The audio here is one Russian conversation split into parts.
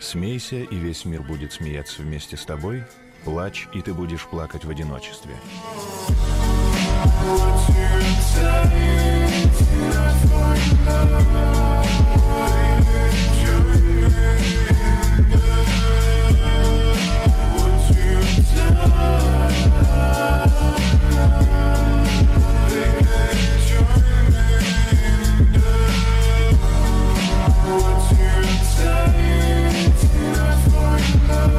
Смейся, и весь мир будет смеяться вместе с тобой. Плачь, и ты будешь плакать в одиночестве. You return to that foreign.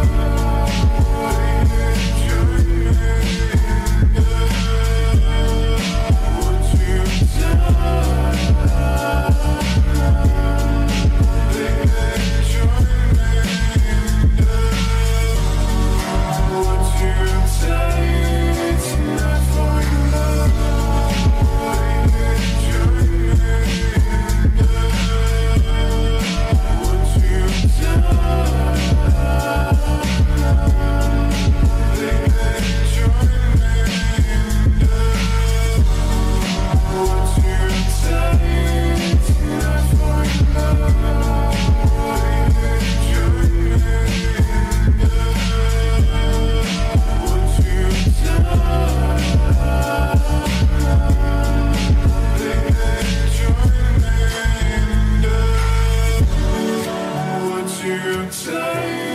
take